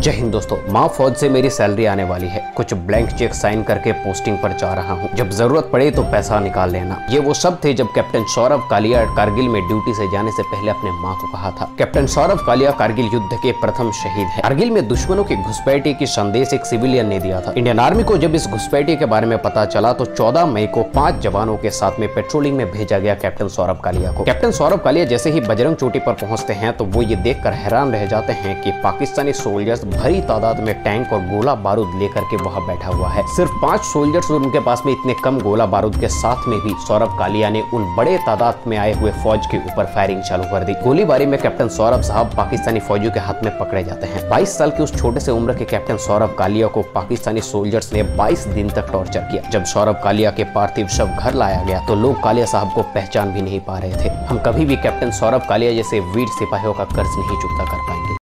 जय हिंद दोस्तों, माँ फौज से मेरी सैलरी आने वाली है। कुछ ब्लैंक चेक साइन करके पोस्टिंग पर जा रहा हूँ। जब ज़रूरत पड़े तो पैसा निकाल लेना। ये वो सब थे जब कैप्टन सौरभ कालिया कारगिल में ड्यूटी से जाने से पहले अपने माँ को कहा था। कैप्टन सौरभ कालिया कारगिल युद्ध के प्रथम शहीद है। कारगिल में दुश्मनों की घुसपैठी की संदेश एक सिविलियन ने दिया था। इंडियन आर्मी को जब इस घुसपैठी के बारे में पता चला तो चौदह मई को पाँच जवानों के साथ में पेट्रोलिंग में भेजा गया कैप्टन सौरभ कालिया को। कैप्टन सौरभ कालिया जैसे ही बजरंग चोटी पर पहुँचते हैं तो वो ये देखकर हैरान रह जाते हैं कि पाकिस्तानी सोल्जर्स भरी तादाद में टैंक और गोला बारूद लेकर के वहाँ बैठा हुआ है। सिर्फ़ पाँच सोल्जर्स और उनके पास में इतने कम गोला बारूद के साथ में भी सौरभ कालिया ने उन बड़े तादाद में आए हुए फौज के ऊपर फायरिंग चालू कर दी। गोलीबारी में कैप्टन सौरभ साहब पाकिस्तानी फौजियों के हाथ में पकड़े जाते हैं। 22 साल के उस छोटे से उम्र के कैप्टन सौरभ कालिया को पाकिस्तानी सोल्जर्स ने 22 दिन तक टॉर्चर किया। जब सौरभ कालिया के पार्थिव शव घर लाया गया तो लोग कालिया साहब को पहचान भी नहीं पा रहे थे। हम कभी भी कैप्टन सौरभ कालिया जैसे वीर सिपाहियों का कर्ज नहीं चुकता कर पाएँगे।